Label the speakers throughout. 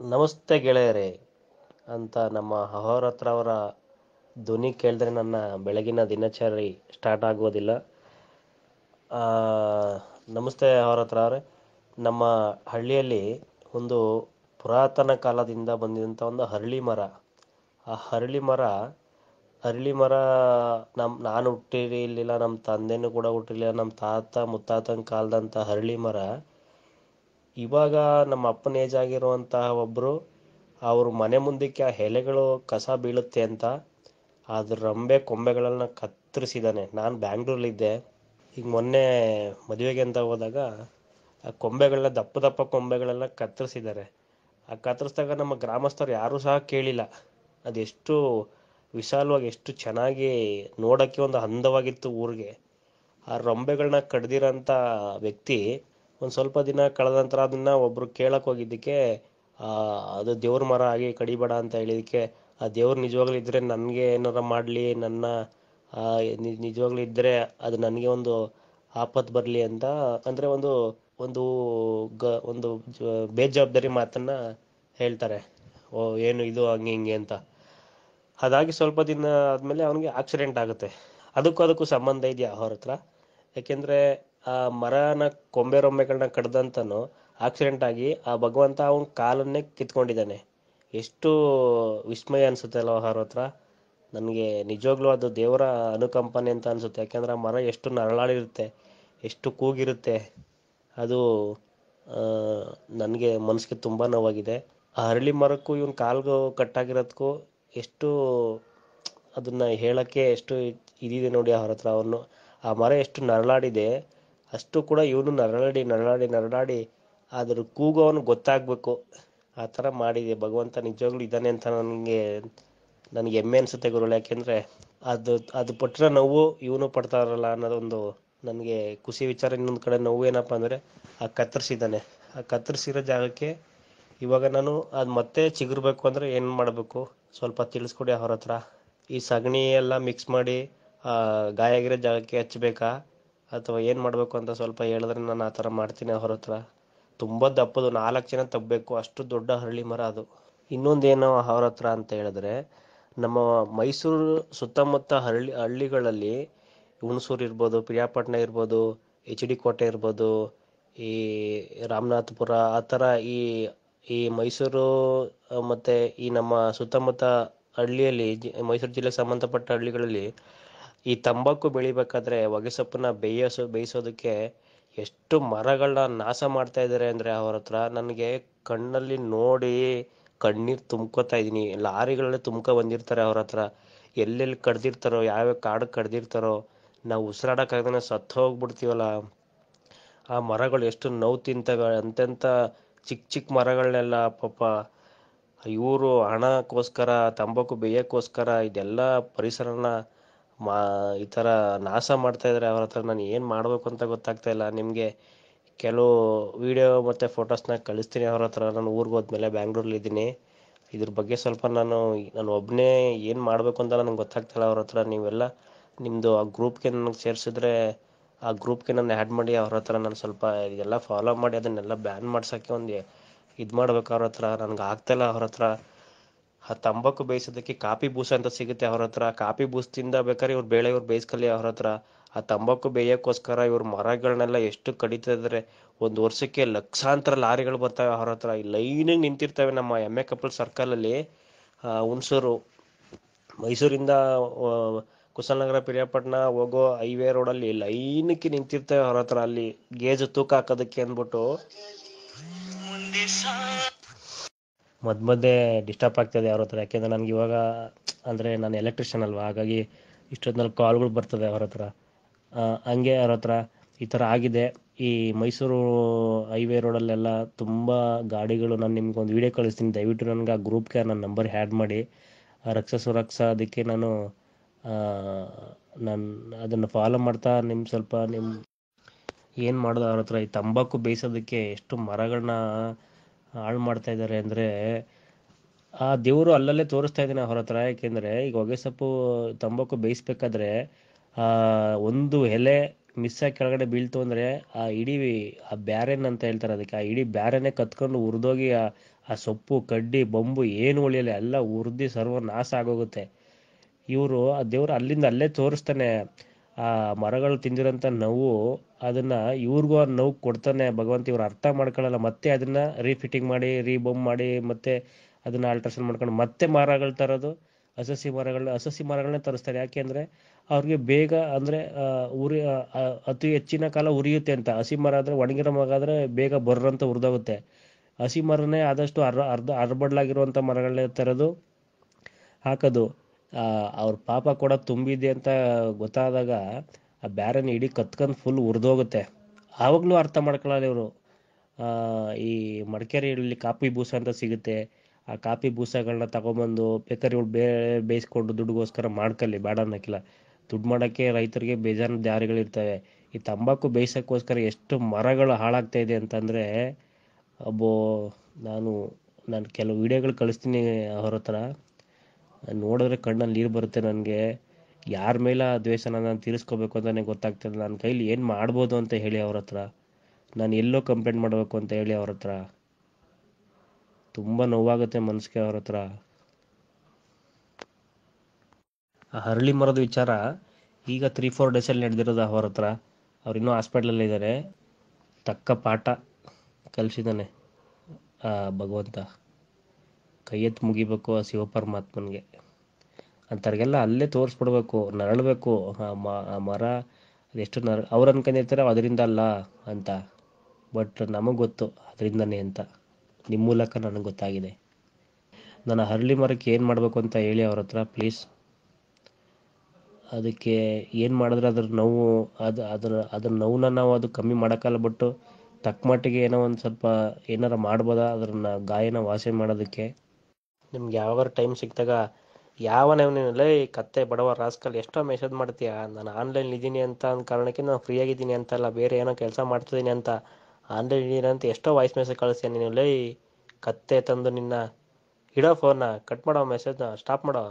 Speaker 1: ನಮಸ್ತೆ ಗೆಳೆಯರೇ ಅಂತ ನಮ್ಮ ಅಹೋರಾತ್ರ ಅವರ ಧ್ವನಿ ಕೇಳಿದ್ರೆ ನನ್ನ ಬೆಳಗಿನ ದಿನಚರಿ ಸ್ಟಾರ್ಟ್ ಆಗೋದಿಲ್ಲ ನಮಸ್ತೆ ಅಹೋರಾತ್ರ ಅವರೇ. ನಮ್ಮ ಹಳ್ಳಿಯಲ್ಲಿ ಒಂದು ಪುರಾತನ ಕಾಲದಿಂದ ಬಂದಿದಂಥ ಒಂದು ಹರಳಿ ಮರ. ಆ ಹರಳಿ ಮರ ಹರಳಿ ಮರ ನಮ್ಮ ನಾನು ಹುಟ್ಟಿರಲಿಲ್ಲ ನಮ್ಮ ತಂದೆನೂ ಕೂಡ ಹುಟ್ಟಿರಲಿಲ್ಲ ನಮ್ಮ ತಾತ, ಮುತ್ತಾತನ ಕಾಲದಂಥ ಹರಳಿ ಮರ ಇವಾಗ ನಮ್ಮ ಅಪ್ಪನ ಏಜ್ ಆಗಿರುವಂತಹ ಒಬ್ಬರು ಅವ್ರ ಮನೆ ಮುಂದಕ್ಕೆ ಆ ಎಲೆಗಳು ಕಸ ಬೀಳುತ್ತೆ ಅಂತ ಅದ್ರ ರಂಬೆ ಕೊಂಬೆಗಳನ್ನ ಕತ್ತರಿಸಿದ್ದಾನೆ. ನಾನು ಬ್ಯಾಂಗ್ಳೂರಲ್ಲಿದ್ದೆ. ಈಗ ಮೊನ್ನೆ ಮದುವೆಗೆ ಅಂತ ಹೋದಾಗ ಆ ಕೊಂಬೆಗಳನ್ನ, ದಪ್ಪ ದಪ್ಪ ಕೊಂಬೆಗಳೆಲ್ಲ ಕತ್ತರಿಸಿದ್ದಾರೆ. ಆ ಕತ್ತರಿಸಿದಾಗ ನಮ್ಮ ಗ್ರಾಮಸ್ಥರು ಯಾರೂ ಸಹ ಕೇಳಿಲ್ಲ. ಅದೆಷ್ಟು ವಿಶಾಲವಾಗಿ, ಎಷ್ಟು ಚೆನ್ನಾಗಿ ನೋಡೋಕ್ಕೆ ಒಂದು ಅಂದವಾಗಿತ್ತು ಊರಿಗೆ. ಆ ರಂಬೆಗಳನ್ನ ಕಡ್ದಿರೋಂಥ ವ್ಯಕ್ತಿ ಒಂದು ಸ್ವಲ್ಪ ದಿನ ಕಳೆದ ನಂತರ ಅದನ್ನ ಒಬ್ರು ಕೇಳಕ್ಕೆ ಹೋಗಿದ್ದಕ್ಕೆ ಅದು ದೇವ್ರ ಮರ ಆಗಿ ಕಡಿಬೇಡ ಅಂತ ಹೇಳಿದಕ್ಕೆ ಆ ದೇವ್ರು ನಿಜವಾಗ್ಲೂ ಇದ್ದರೆ ನನಗೆ ಏನಾರ ಮಾಡಲಿ, ನನ್ನ ನಿಜವಾಗ್ಲೂ ಇದ್ದರೆ ಅದು ನನಗೆ ಒಂದು ಆಪತ್ತು ಬರಲಿ ಅಂತ, ಅಂದರೆ ಒಂದು ಒಂದು ಗ, ಒಂದು ಬೇಜವಾಬ್ದಾರಿ ಮಾತನ್ನ ಹೇಳ್ತಾರೆ. ಓ, ಏನು ಇದು, ಹಂಗೆ, ಹಿಂಗೆ ಅಂತ. ಅದಾಗಿ ಸ್ವಲ್ಪ ದಿನ ಆದಮೇಲೆ ಅವನಿಗೆ ಆಕ್ಸಿಡೆಂಟ್ ಆಗುತ್ತೆ. ಅದಕ್ಕೂ ಅದಕ್ಕೂ ಸಂಬಂಧ ಇದೆಯಾ ಅವ್ರ ಹತ್ರ? ಯಾಕೆಂದರೆ ಆ ಮರನ ಕೊಂಬೆ ರೊಂಬೆಗಳನ್ನ ಕಡ್ದಂತನು ಆಕ್ಸಿಡೆಂಟ್ ಆಗಿ ಆ ಭಗವಂತ ಅವನ ಕಾಲನ್ನೇ ಕಿತ್ಕೊಂಡಿದ್ದಾನೆ. ಎಷ್ಟು ವಿಸ್ಮಯ ಅನಿಸುತ್ತೆ ಅಲ್ವ ಅವ್ರ ಹತ್ರ? ನನಗೆ ನಿಜವಾಗ್ಲೂ ಅದು ದೇವರ ಅನುಕಂಪನೆ ಅಂತ ಅನಿಸುತ್ತೆ. ಯಾಕೆಂದ್ರೆ ಆ ಮರ ಎಷ್ಟು ನರಳಾಡಿರುತ್ತೆ ಎಷ್ಟು ಕೂಗಿರುತ್ತೆ. ಅದು ನನಗೆ ಮನಸ್ಸಿಗೆ ತುಂಬ ನೋವಾಗಿದೆ. ಆ ಅರಳಿ ಮರಕ್ಕೂ ಇವನ್ ಕಾಲ್ಗೂ ಕಟ್ಟಾಗಿರೋದಕ್ಕೂ ಎಷ್ಟು, ಅದನ್ನ ಹೇಳಕ್ಕೆ ಎಷ್ಟು ಇದಿದೆ ನೋಡಿ ಅವ್ರ ಹತ್ರ ಅವನು. ಆ ಮರ ಎಷ್ಟು ನರಳಾಡಿದೆ ಅಷ್ಟು ಕೂಡ ಇವನು ನರಳಾಡಿ ನರಳಾಡಿ ನರಳಾಡಿ ಅದ್ರ ಕೂಗು ಅವನಿಗೆ ಗೊತ್ತಾಗಬೇಕು. ಆ ಥರ ಮಾಡಿದೆ. ಭಗವಂತ ನಿಜವಾಗ್ಲೂ ಇದ್ದಾನೆ ಅಂತ ನನಗೆ ನನಗೆ ಹೆಮ್ಮೆ ಅನಿಸುತ್ತೆ ಗುರುಗಳು. ಯಾಕೆಂದರೆ ಅದು ಅದು ಪಟ್ಟಿರೋ ನೋವು ಇವನು ಪಡ್ತಾರಲ್ಲ ಅನ್ನೋದೊಂದು ನನಗೆ ಖುಷಿ ವಿಚಾರ. ಇನ್ನೊಂದು ಕಡೆ ನೋವು ಏನಪ್ಪ ಅಂದರೆ, ಆ ಕತ್ತರಿಸಿದ್ದಾನೆ. ಆ ಕತ್ತರಿಸಿರೋ ಜಾಗಕ್ಕೆ ಇವಾಗ ನಾನು ಅದು ಮತ್ತೆ ಚಿಗುರ್ಬೇಕು ಅಂದರೆ ಏನು ಮಾಡಬೇಕು? ಸ್ವಲ್ಪ ತಿಳಿಸ್ಕೊಡಿ ಅವ್ರ ಹತ್ರ. ಈ ಸಗಣಿ ಎಲ್ಲ ಮಿಕ್ಸ್ ಮಾಡಿ, ಆ ಗಾಯ ಆಗಿರೋ ಜಾಗಕ್ಕೆ ಹಚ್ಚಬೇಕಾ? ಅಥವಾ ಏನು ಮಾಡಬೇಕು ಅಂತ ಸ್ವಲ್ಪ ಹೇಳಿದ್ರೆ ನಾನು ಆ ಥರ ಮಾಡ್ತೀನಿ ಅವ್ರ ಹತ್ರ ತುಂಬ ದಪ್ಪದು, ನಾಲ್ಕು ಜನ ತಗಬೇಕು, ಅಷ್ಟು ದೊಡ್ಡ ಹರಳಿ ಮರ ಅದು. ಇನ್ನೊಂದೇನು ಅವ್ರ ಹತ್ರ ಅಂತ ಹೇಳಿದ್ರೆ, ನಮ್ಮ ಮೈಸೂರು ಸುತ್ತಮುತ್ತ ಹಳ್ಳಿ ಹಳ್ಳಿಗಳಲ್ಲಿ ಹುಣಸೂರು ಇರ್ಬೋದು, ಪ್ರಿಯಾಪಟ್ಟಣ ಇರ್ಬೋದು, ಎಚ್ ಡಿ ಕೋಟೆ ಇರ್ಬೋದು, ಈ ರಾಮನಾಥಪುರ, ಆ ಥರ ಈ ಈ ಮೈಸೂರು, ಮತ್ತು ಈ ನಮ್ಮ ಸುತ್ತಮುತ್ತ ಹಳ್ಳಿಯಲ್ಲಿ ಮೈಸೂರು ಜಿಲ್ಲೆಗೆ ಸಂಬಂಧಪಟ್ಟ ಹಳ್ಳಿಗಳಲ್ಲಿ ಈ ತಂಬಾಕು ಬೆಳಿಬೇಕಾದ್ರೆ ಹೊಗೆಸೊಪ್ಪನ್ನ ಬೇಯಿಸೋ, ಬೇಯಿಸೋದಕ್ಕೆ ಎಷ್ಟು ಮರಗಳನ್ನ ನಾಶ ಮಾಡ್ತಾ ಇದ್ದಾರೆ ಅಂದರೆ ಅವ್ರ ಹತ್ರ ನನಗೆ ಕಣ್ಣಲ್ಲಿ ನೋಡಿ ಕಣ್ಣೀರು ತುಂಬ್ಕೋತಾ ಇದ್ದೀನಿ. ಲಾರಿಗಳಲ್ಲಿ ತುಂಬ್ಕೊ ಬಂದಿರ್ತಾರೆ ಅವ್ರ ಹತ್ರ. ಎಲ್ಲೆಲ್ಲಿ ಕಡ್ದಿರ್ತಾರೋ, ಯಾವ್ಯಾವ ಕಾಡು ಕಡ್ದಿರ್ತಾರೋ, ನಾವು ಉಸಿರಾಡೋಕ್ಕಾಗ್ದೇ ಸತ್ತು ಹೋಗ್ಬಿಡ್ತೀವಲ್ಲ. ಆ ಮರಗಳು ಎಷ್ಟು ನೋವು ತಿಂತವೆ ಅಂತೆಂಥ ಚಿಕ್ಕ ಚಿಕ್ಕ ಮರಗಳನ್ನೆಲ್ಲ ಪಾಪ ಇವರು ಹಣಕ್ಕೋಸ್ಕರ, ತಂಬಾಕು ಬೇಯಕ್ಕೋಸ್ಕರ ಇದೆಲ್ಲ ಪರಿಸರನ ಮಾ, ಈ ಥರ ನಾಶ ಮಾಡ್ತಾ ಇದ್ದಾರೆ ಅವ್ರ ಹತ್ರ ನಾನು ಏನು ಮಾಡಬೇಕು ಅಂತ ಗೊತ್ತಾಗ್ತಾ ಇಲ್ಲ. ನಿಮಗೆ ಕೆಲವು ವಿಡಿಯೋ ಮತ್ತು ಫೋಟೋಸ್ನ ಕಳಿಸ್ತೀನಿ ಅವ್ರ ಹತ್ರ. ನಾನು ಊರಿಗೆ ಹೋದ್ಮೇಲೆ ಬ್ಯಾಂಗ್ಳೂರಲ್ಲಿದ್ದೀನಿ ಇದ್ರ ಬಗ್ಗೆ ಸ್ವಲ್ಪ ನಾನು ನಾನು ಒಬ್ಬನೇ ಏನು ಮಾಡಬೇಕು ಅಂತ ನನಗೆ ಗೊತ್ತಾಗ್ತಿಲ್ಲ ಅವ್ರ ಹತ್ರ. ನೀವೆಲ್ಲ ನಿಮ್ಮದು ಆ ಗ್ರೂಪ್ಗೆ ನನಗೆ ಸೇರಿಸಿದ್ರೆ ಆ ಗ್ರೂಪ್ಗೆ ನಾನು ಆ್ಯಡ್ ಮಾಡಿ ಅವ್ರ ಹತ್ರ ನಾನು ಸ್ವಲ್ಪ ಇದೆಲ್ಲ ಫಾಲೋ ಮಾಡಿ ಅದನ್ನೆಲ್ಲ ಬ್ಯಾನ್ ಮಾಡ್ಸೋಕ್ಕೆ ಒಂದು ಇದು ಮಾಡ್ಬೇಕು ಅವ್ರ ಹತ್ರ. ನನಗೆ ಆಗ್ತಾಯಿಲ್ಲ ಅವ್ರ ಹತ್ರ. ಆ ತಂಬಾಕು ಬೇಯಿಸೋದಕ್ಕೆ ಕಾಪಿ ಬೂಸ ಅಂತ ಸಿಗುತ್ತೆ ಅವ್ರ ಹತ್ರ. ಕಾಪಿ ಬೂಸದಿಂದ ಬೇಕಾದ್ರೆ ಇವ್ರು ಬೇಳೆ ಇವ್ರು ಬೇಯಿಸ್ಕೊಳ್ಳಿ ಅವ್ರ ಹತ್ರ. ಆ ತಂಬಾಕು ಬೇಯೋಕ್ಕೋಸ್ಕರ ಇವ್ರ ಮರಗಳನ್ನೆಲ್ಲ ಎಷ್ಟು ಕಡಿತಾ ಇದ್ದಾರೆ ಒಂದು ವರ್ಷಕ್ಕೆ ಲಕ್ಷಾಂತರ ಲಾರಿಗಳು ಬರ್ತವೆ ಅವ್ರ ಹತ್ರ. ಲೈನಿಗೆ ನಿಂತಿರ್ತವೆ ನಮ್ಮ ಎಮ್ಮೆ ಕಪ್ಪಲ್ ಸರ್ಕಲಲ್ಲಿ ಹುಣಸೂರು, ಮೈಸೂರಿಂದ ಕುಶಾಲನಗರ ಪಿರಿಯಾಪಟ್ಟಣ ಹೋಗೋ ಹೈವೇ ರೋಡಲ್ಲಿ ಲೈನಕ್ಕೆ ನಿಂತಿರ್ತವೆ ಅವ್ರ ಹತ್ರ ಅಲ್ಲಿ. ಗೇಜ್ ತೂಕ ಹಾಕೋದಕ್ಕೆ ಅಂದ್ಬಿಟ್ಟು. ಮಧ್ಯ ಮಧ್ಯೆ ಡಿಸ್ಟರ್ಬ್ ಆಗ್ತದೆ ಅವ್ರ ಹತ್ರ. ಯಾಕೆಂದ್ರೆ ನನಗೆ ಇವಾಗ, ಅಂದರೆ ನಾನು ಎಲೆಕ್ಟ್ರಿಷಿಯನ್ ಅಲ್ವಾ, ಹಾಗಾಗಿ ಇಷ್ಟೊತ್ತಿನಲ್ಲಿ ಕಾಲ್ಗಳು ಬರ್ತದೆ ಅವ್ರ ಹತ್ರ. ಹಂಗೆ ಅವ್ರ ಹತ್ರ ಈ ಥರ ಆಗಿದೆ. ಈ ಮೈಸೂರು ಹೈವೇ ರೋಡಲ್ಲೆಲ್ಲ ತುಂಬ ಗಾಡಿಗಳು ನಾನು ನಿಮ್ಗೆ ಒಂದು ವಿಡಿಯೋ ಕಳಿಸ್ತೀನಿ. ದಯವಿಟ್ಟು ನನಗೆ ಆ ಗ್ರೂಪ್ಗೆ ನನ್ನ ನಂಬರ್ ಹ್ಯಾಡ್ ಮಾಡಿ. ರಕ್ಷಾ ಸುರಕ್ಷಾ ಅದಕ್ಕೆ ನಾನು ನಾನು ಅದನ್ನು ಫಾಲೋ ಮಾಡ್ತಾ ನಿಮ್ಮ ಸ್ವಲ್ಪ ನಿಮ್ಮ ಏನು ಮಾಡೋದು ಅವ್ರ ಹತ್ರ? ಈ ತಂಬಾಕು ಬೇಯಿಸೋದಕ್ಕೆ ಎಷ್ಟು ಮರಗಳನ್ನ ಹಾಳು ಮಾಡ್ತಾ ಇದ್ದಾರೆ ಅಂದರೆ ಆ ದೇವರು ಅಲ್ಲಲ್ಲೇ ತೋರಿಸ್ತಾ ಇದ್ದೀನಿ ಅವ್ರ ಹತ್ರ ಯಾಕೆಂದರೆ ಈಗ ಹೊಗೆಸೊಪ್ಪು ತಂಬಾಕು ಬೇಯಿಸ್ಬೇಕಾದ್ರೆ, ಆ ಒಂದು ಎಲೆ ಮಿಸ್ ಆಗಿ ಕೆಳಗಡೆ ಬೀಳ್ತು ಅಂದರೆ ಆ ಇಡೀ ಆ ಬ್ಯಾರೆನ್ ಅಂತ ಹೇಳ್ತಾರೆ ಅದಕ್ಕೆ. ಆ ಇಡೀ ಬ್ಯಾರೆನೇ ಕತ್ಕೊಂಡು ಉರಿದೋಗಿ ಆ ಆ ಸೊಪ್ಪು, ಕಡ್ಡಿ, ಬೊಂಬು ಏನು ಉಳಿಯಲ್ಲ, ಎಲ್ಲ ಉರ್ದಿ ಸರ್ವನಾಶ ಆಗೋಗುತ್ತೆ. ಇವರು ಆ ದೇವ್ರು ಅಲ್ಲಿಂದ ಅಲ್ಲೇ ತೋರಿಸ್ತಾನೆ. ಆ ಮರಗಳು ತಿಂದಿರೋಂಥ ನೋವು ಅದನ್ನ ಇವ್ರಿಗೂ ಆ ನೋವು ಕೊಡ್ತಾನೆ ಭಗವಂತ, ಇವ್ರು ಅರ್ಥ ಮಾಡ್ಕೊಳ್ಳಲ್ಲ. ಮತ್ತೆ ಅದನ್ನ ರೀಫಿಟ್ಟಿಂಗ್ ಮಾಡಿ ರೀಬೊಮ್ ಮಾಡಿ, ಮತ್ತೆ ಅದನ್ನ ಆಲ್ಟ್ರೇಷನ್ ಮಾಡ್ಕೊಂಡು ಮತ್ತೆ ಮರಗಳು ತರೋದು, ಹಸಸಿ ಮರಗಳನ್ನ ಹಸಸಿ ಮರಗಳನ್ನ ತರಿಸ್ತಾರೆ. ಯಾಕೆಂದ್ರೆ ಅವ್ರಿಗೆ ಬೇಗ ಅಂದ್ರೆ ಉರಿ ಅತಿ ಹೆಚ್ಚಿನ ಕಾಲ ಉರಿಯುತ್ತೆ ಅಂತ. ಹಸಿ ಮರ ಆದ್ರೆ, ಒಣಗಿರೋ ಮರ ಬೇಗ ಬರ್ರಂತ ಉರಿದೋಗುತ್ತೆ. ಹಸಿ ಮರನೇ ಆದಷ್ಟು ಅರ್ ಅರ್ಧ ಅರ್ಬಡ್ಲಾಗಿರುವಂಥ ಮರಗಳನ್ನೇ ತರೋದು ಹಾಕೋದು. ಅವ್ರ ಪಾಪ ಕೂಡ ತುಂಬಿದೆ ಅಂತ ಗೊತ್ತಾದಾಗ ಆ ಬ್ಯಾರನ್ನ ಇಡೀ ಕತ್ಕೊಂಡು ಫುಲ್ ಉರಿದೋಗುತ್ತೆ. ಆವಾಗಲೂ ಅರ್ಥ ಮಾಡ್ಕೊಳ್ಳಲ್ಲ ಇವರು. ಈ ಮಡಿಕೇರಿಯಲ್ಲಿ ಕಾಪಿ ಬೂಸ ಅಂತ ಸಿಗುತ್ತೆ. ಆ ಕಾಪಿ ಬೂಸಗಳನ್ನ ತಗೊಂಬಂದು ಬೇಕಾದ್ರೆ ಇವ್ರು ಬೇಯಿಸ್ಕೊಂಡು ದುಡ್ಡುಗೋಸ್ಕರ ಮಾಡ್ಕೊಳ್ಳಿ ಬೇಡ ಅನ್ನಕ್ಕಿಲ್ಲ ದುಡ್ಡು ಮಾಡೋಕ್ಕೆ ರೈತರಿಗೆ ದಾರಿಗಳು ದಾರಿಗಳಿರ್ತವೆ. ಈ ತಂಬಾಕು ಬೇಯಿಸೋಕ್ಕೋಸ್ಕರ ಎಷ್ಟು ಮರಗಳು ಹಾಳಾಗ್ತಾ ಇದೆ ಅಂತಂದರೆ, ಅಬ್ಬೋ, ನಾನು ನಾನು ಕೆಲವು ವಿಡಿಯೋಗಳು ಕಳಿಸ್ತೀನಿ ಅವ್ರ ಹತ್ರ. ನೋಡಿದ್ರೆ ಕಣ್ಣಲ್ಲಿ ನೀರು ಬರುತ್ತೆ ನನಗೆ. ಯಾರ ಮೇಲೆ ಆ ದ್ವೇಷನ ನಾನು ತೀರಿಸ್ಕೋಬೇಕು ಅಂತಲೇ ಗೊತ್ತಾಗ್ತಿಲ್ಲ. ನನ್ನ ಕೈಲಿ ಏನು ಮಾಡ್ಬೋದು ಅಂತ ಹೇಳಿ ಅವ್ರ ಹತ್ರ. ನಾನು ಎಲ್ಲೋ ಕಂಪ್ಲೇಂಟ್ ಮಾಡಬೇಕು ಅಂತ ಹೇಳಿ ಅವ್ರ ಹತ್ರ. ತುಂಬ ನೋವಾಗುತ್ತೆ ಮನಸ್ಸಿಗೆ ಅವ್ರ ಹತ್ರ. ಆ ಹರಳಿ ಮರದ ವಿಚಾರ ಈಗ ತ್ರೀ ಫೋರ್ ಡೇಸಲ್ಲಿ ನಡೆದಿರೋದು ಅವ್ರ ಹತ್ರ. ಅವ್ರು ಇನ್ನೂ ಹಾಸ್ಪಿಟ್ಲಲ್ಲಿ ಇದ್ದಾರೆ ತಕ್ಕ ಪಾಠ ಕಲಿಸಿದ್ದಾನೆ ಭಗವಂತ. ಕೈ ಎತ್ತಿ ಮುಗಿಬೇಕು ಆ ಶಿವಪರಮಾತ್ಮನಿಗೆ. ಅಂಥವ್ರಿಗೆಲ್ಲ ಅಲ್ಲೇ ತೋರಿಸ್ಬಿಡ್ಬೇಕು, ನರಳಬೇಕು. ಆ ಮರ ಅದೆಷ್ಟು ನರ, ಅವ್ರು ಅನ್ಕೊಂಡಿರ್ತಾರೆ ಅದರಿಂದ ಅಲ್ಲ ಅಂತ. ಬಟ್ ನಮಗೆ ಗೊತ್ತು ಅದರಿಂದನೇ ಅಂತ. ನಿಮ್ಮ ಮೂಲಕ ನನಗೆ ಗೊತ್ತಾಗಿದೆ. ನಾನು ಹರಳಿ ಮರಕ್ಕೆ ಏನು ಮಾಡಬೇಕು ಅಂತ ಹೇಳಿ ಅವ್ರ ಹತ್ರ ಪ್ಲೀಸ್. ಅದಕ್ಕೆ ಏನು ಮಾಡಿದ್ರೆ ಅದ್ರ ನೋವು, ಅದು, ಅದರ, ಅದ್ರ ನೋವನ್ನ ನಾವು ಅದು ಕಮ್ಮಿ ಮಾಡೋಕ್ಕಲ್ಲ ಬಟ್ ತಕ್ಕ ಮಟ್ಟಿಗೆ ಏನೋ ಒಂದು ಸ್ವಲ್ಪ ಏನಾರ ಮಾಡ್ಬೋದಾ? ಅದ್ರನ್ನ ಗಾಯನ ವಾಸಿ ಮಾಡೋದಕ್ಕೆ. ನಿಮ್ಗೆ ಯಾವಾಗ ಟೈಮ್ ಸಿಕ್ಕಿದಾಗ, ಯಾವ ನೀನಲ್ಲೇ ಕತ್ತೆ ಬಡವ ರಾಸ್ಕಲ್, ಎಷ್ಟೋ ಮೆಸೇಜ್ ಮಾಡ್ತೀಯ? ನಾನು ಆನ್ಲೈನ್ ಇದ್ದೀನಿ ಅಂತ ಅಂದ ಕಾರಣಕ್ಕೆ ನಾನು ಫ್ರೀ ಆಗಿದ್ದೀನಿ ಅಂತಲ್ಲ ಬೇರೆ ಏನೋ ಕೆಲಸ ಮಾಡ್ತಿದ್ದೀನಿ ಅಂತ. ಆನ್ಲೈನ್ ಇದ್ದೀನಿ ಅಂತ ಎಷ್ಟೋ ವಾಯ್ಸ್ ಮೆಸೇಜ್ ಕಳಿಸ್ತೀಯ ನೀನು, ಲೈ, ಕತ್ತೆ ತಂದು ನಿನ್ನ ಇಡೋ ಫೋನ್ನ ಕಟ್ ಮಾಡೋ ಮೆಸೇಜ್ನ ಸ್ಟಾಪ್ ಮಾಡೋ.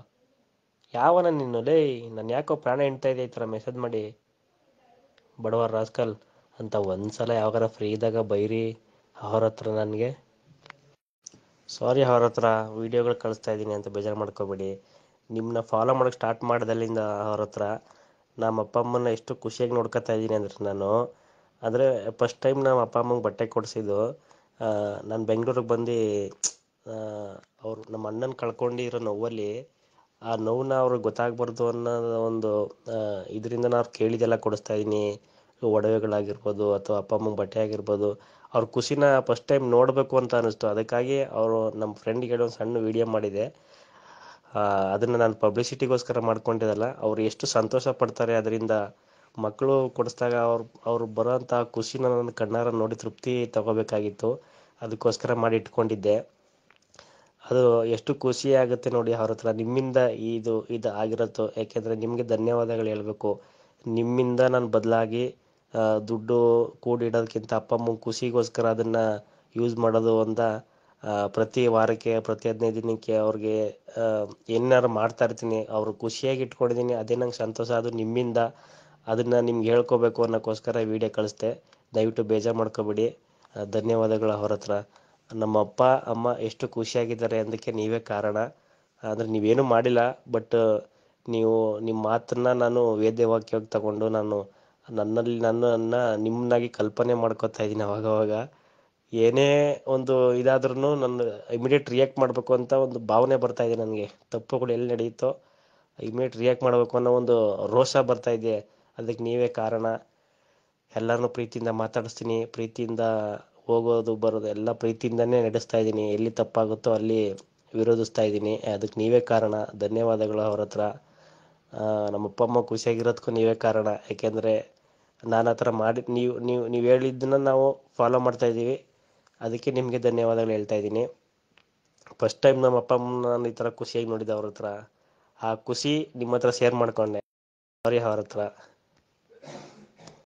Speaker 1: ಯಾವನ ನೀನು, ಲೇ, ನಾನು ಯಾಕೋ ಪ್ರಾಣ ಹಿಂಡ್ತಾ ಇದೆ ಈ ಥರ ಮೆಸೇಜ್ ಮಾಡಿ? ಬಡವ ರಾಸ್ಕಲ್, ಅಂತ ಒಂದ್ಸಲ ಯಾವಾಗಾರ ಫ್ರೀ ಇದ್ದಾಗ ಬೈರಿ, ಅವ್ರ ಹತ್ರ ನನಗೆ. ಸಾರಿ ಅವ್ರ ಹತ್ರ ವೀಡಿಯೋಗಳು ಕಳಿಸ್ತಾ ಇದ್ದೀನಿ ಅಂತ ಬೇಜಾರು ಮಾಡ್ಕೋಬೇಡಿ. ನಿಮ್ಮನ್ನ ಫಾಲೋ ಮಾಡೋಕೆ ಸ್ಟಾರ್ಟ್ ಮಾಡ್ದಲ್ಲಿಂದ ಅವ್ರ ಹತ್ರ ನಮ್ಮ ಅಪ್ಪ ಅಮ್ಮನ ಎಷ್ಟು ಖುಷಿಯಾಗಿ ನೋಡ್ಕೊತಾ ಇದ್ದೀನಿ ಅಂದ್ರೆ ನಾನು ಅಂದರೆ ಫಸ್ಟ್ ಟೈಮ್ ನಮ್ಮ ಅಪ್ಪ ಅಮ್ಮಂಗೆ ಬಟ್ಟೆ ಕೊಡಿಸಿದ್ದು ನಾನು ಬೆಂಗಳೂರಿಗೆ ಬಂದು ಅವರು ನಮ್ಮ ಅಣ್ಣನ ಕಳ್ಕೊಂಡಿರೋ ನೋವಲ್ಲಿ, ಆ ನೋವನ್ನ ಅವ್ರಿಗೆ ಗೊತ್ತಾಗಬಾರ್ದು ಅನ್ನೋ ಒಂದು ಇದರಿಂದ ನಾನು ಕೇಳಿದೆಲ್ಲ ಕೊಡಿಸ್ತಾ ಇದ್ದೀನಿ. ಒಡವೆಗಳಾಗಿರ್ಬೋದು ಅಥವಾ ಅಪ್ಪ ಅಮ್ಮಂಗೆ ಬಟ್ಟೆ ಆಗಿರ್ಬೋದು. ಅವ್ರ ಖುಷಿನ ಫಸ್ಟ್ ಟೈಮ್ ನೋಡಬೇಕು ಅಂತ ಅನಿಸ್ತು ಅದಕ್ಕಾಗಿ ಅವರು ನಮ್ಮ ಫ್ರೆಂಡಿಗೆ ಒಂದು ಸಣ್ಣ ವಿಡಿಯೋ ಮಾಡಿದೆ. ಅದನ್ನು ನಾನು ಪಬ್ಲಿಸಿಟಿಗೋಸ್ಕರ ಮಾಡ್ಕೊಂಡಿದ್ದಲ್ಲ, ಅವ್ರು ಎಷ್ಟು ಸಂತೋಷ ಪಡ್ತಾರೆ ಅದರಿಂದ ಮಕ್ಕಳು ಕೊಡಿಸ್ದಾಗ ಅವ್ರು ಅವ್ರು ಬರೋಂಥ ಖುಷಿನ ನನ್ನ ಕಣ್ಣಾರ ನೋಡಿ ತೃಪ್ತಿ ತಗೋಬೇಕಾಗಿತ್ತು. ಅದಕ್ಕೋಸ್ಕರ ಮಾಡಿ ಇಟ್ಕೊಂಡಿದ್ದೆ. ಅದು ಎಷ್ಟು ಖುಷಿ ಆಗುತ್ತೆ ನೋಡಿ ಅವ್ರ ಹತ್ರ, ನಿಮ್ಮಿಂದ ಇದು ಇದು ಆಗಿರತ್ತೋ ಯಾಕೆಂದರೆ ನಿಮಗೆ ಧನ್ಯವಾದಗಳು ಹೇಳಬೇಕು. ನಿಮ್ಮಿಂದ ನಾನು ಬದಲಾಗಿ ದುಡ್ಡು ಕೂಡಿಡೋದಕ್ಕಿಂತ ಅಪ್ಪ ಅಮ್ಮನ ಖುಷಿಗೋಸ್ಕರ ಅದನ್ನು ಯೂಸ್ ಮಾಡೋದು ಅಂತ ಪ್ರತಿ ವಾರಕ್ಕೆ, ಪ್ರತಿ ಹದಿನೈದು ದಿನಕ್ಕೆ ಅವ್ರಿಗೆ ಏನಾರು ಮಾಡ್ತಾ ಇರ್ತೀನಿ. ಅವರು ಖುಷಿಯಾಗಿ ಇಟ್ಕೊಂಡಿದ್ದೀನಿ. ಅದೇ ನಂಗೆ ಸಂತೋಷ. ಅದು ನಿಮ್ಮಿಂದ. ಅದನ್ನು ನಿಮ್ಗೆ ಹೇಳ್ಕೋಬೇಕು ಅನ್ನೋಕ್ಕೋಸ್ಕರ ವಿಡಿಯೋ ಕಳಿಸ್ದೆ. ದಯವಿಟ್ಟು ಬೇಜಾರು ಮಾಡ್ಕೋಬೇಡಿ. ಧನ್ಯವಾದಗಳು ಅವ್ರ ಹತ್ರ. ನಮ್ಮ ಅಪ್ಪ, ಅಮ್ಮ ಎಷ್ಟು ಖುಷಿಯಾಗಿದ್ದಾರೆ ಅಂದಕ್ಕೆ ನೀವೇ ಕಾರಣ. ಅಂದರೆ ನೀವೇನು ಮಾಡಿಲ್ಲ. ಬಟ್, ನೀವು ನಿಮ್ಮ ಮಾತನ್ನ ನಾನು ವೇದ್ಯವಾಕ್ಯವಾಗಿ ತಗೊಂಡು ನಾನು ನನ್ನಲ್ಲಿ ನನ್ನನ್ನು ನಿಮ್ಮನ್ನಾಗಿ ಕಲ್ಪನೆ ಮಾಡ್ಕೊತಾ ಇದ್ದೀನಿ ಅವಾಗವಾಗ ಏನೇ ಒಂದು ಇದಾದ್ರೂ ನನ್ನ ಇಮಿಡಿಯೇಟ್ ರಿಯಾಕ್ಟ್ ಮಾಡಬೇಕು ಅಂತ ಒಂದು ಭಾವನೆ ಬರ್ತಾ ಇದೆ ನನಗೆ. ತಪ್ಪುಗಳು ಎಲ್ಲಿ ನಡೆಯುತ್ತೋ ಇಮಿಡಿಯೇಟ್ ರಿಯಾಕ್ಟ್ ಮಾಡಬೇಕು ಅನ್ನೋ ಒಂದು ರೋಷ ಬರ್ತಾ ಇದೆ. ಅದಕ್ಕೆ ನೀವೇ ಕಾರಣ. ಎಲ್ಲರನ್ನೂ ಪ್ರೀತಿಯಿಂದ ಮಾತಾಡಿಸ್ತೀನಿ. ಪ್ರೀತಿಯಿಂದ ಹೋಗೋದು, ಬರೋದು ಎಲ್ಲ ಪ್ರೀತಿಯಿಂದನೇ ನಡೆಸ್ತಾ ಇದ್ದೀನಿ. ಎಲ್ಲಿ ತಪ್ಪಾಗುತ್ತೋ ಅಲ್ಲಿ ವಿರೋಧಿಸ್ತಾ ಇದ್ದೀನಿ. ಅದಕ್ಕೆ ನೀವೇ ಕಾರಣ. ಧನ್ಯವಾದಗಳು ಅವ್ರ ಹತ್ರ. ನಮ್ಮ ಅಪ್ಪ ಅಮ್ಮ ಖುಷಿಯಾಗಿರೋದಕ್ಕೂ ನೀವೇ ಕಾರಣ. ಯಾಕೆಂದರೆ ನಾನು ಆ ಮಾಡಿ, ನೀವು ನೀವು ನೀವು ಹೇಳಿದ್ದನ್ನ ನಾವು ಫಾಲೋ ಮಾಡ್ತಾ ಇದ್ದೀವಿ. ಅದಕ್ಕೆ ನಿಮಗೆ ಧನ್ಯವಾದಗಳು ಹೇಳ್ತಾ ಇದ್ದೀನಿ. ಫಸ್ಟ್ ಟೈಮ್ ನಮ್ಮ ಅಪ್ಪ ಅಮ್ಮ ನಾನು ಈ ಥರ ಖುಷಿಯಾಗಿ ನೋಡಿದ್ದೆ ಅವ್ರ ಹತ್ರ. ಆ ಖುಷಿ ನಿಮ್ಮ ಹತ್ರ ಶೇರ್ ಮಾಡ್ಕೊಂಡೆ. ಸಾರಿ ಅವ್ರ ಹತ್ರ.